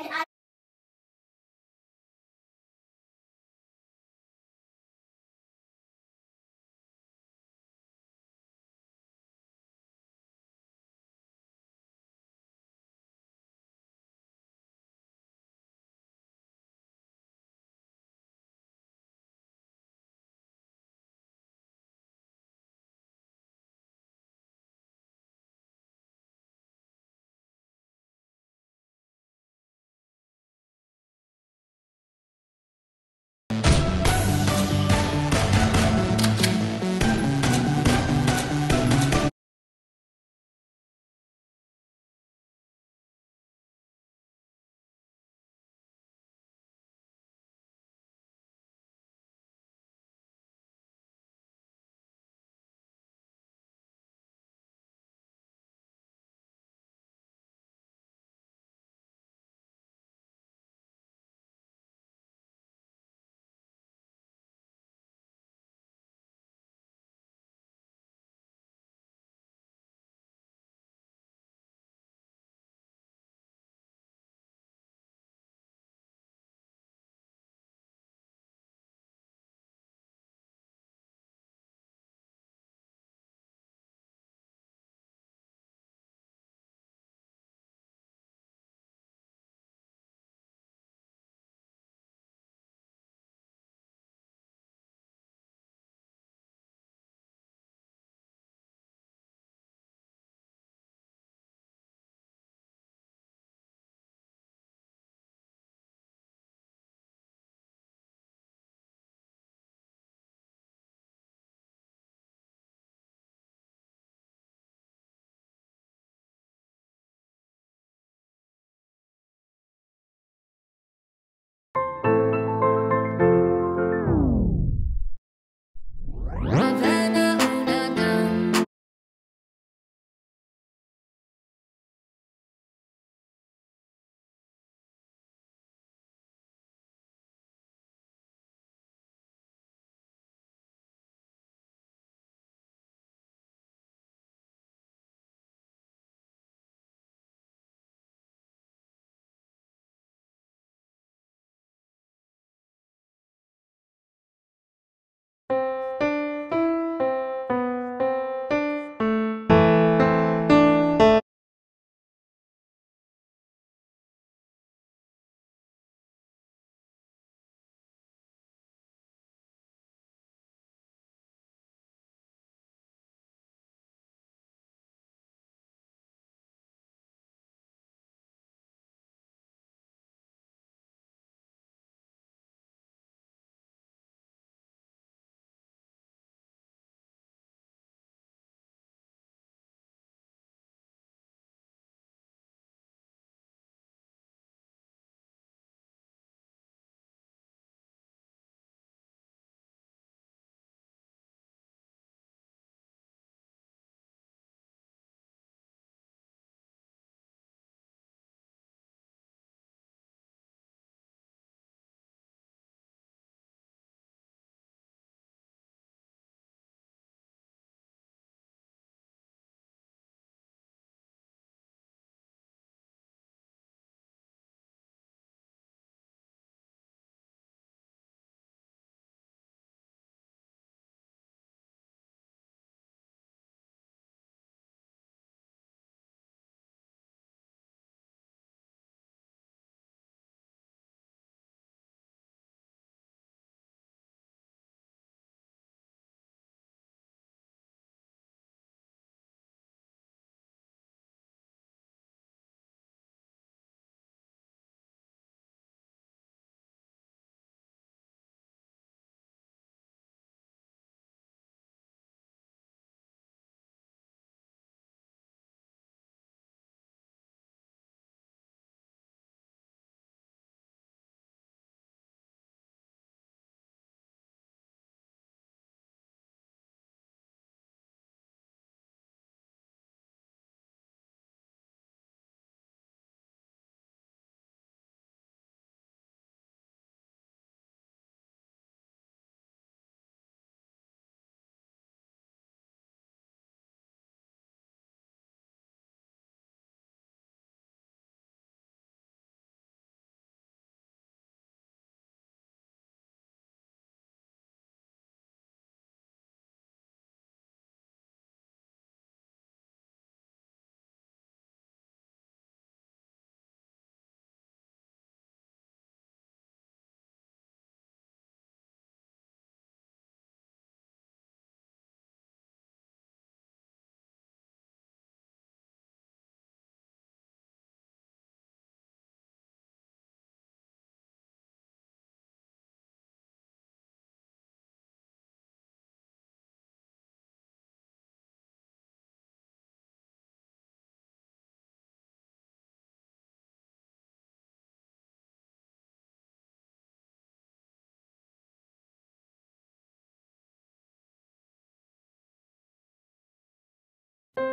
and I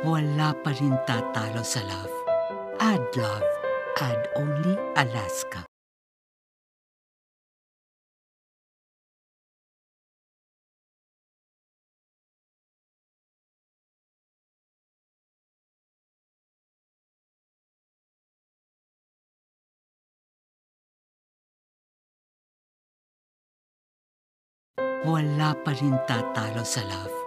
Wala pa rin tatalo sa love. Add love. Add only Alaska. Wala pa rin tatalo sa love.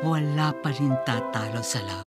Wala pa rin tatalo sa love.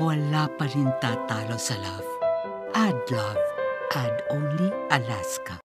Wala pa rin tatalo sa love. Add love. Add only Alaska.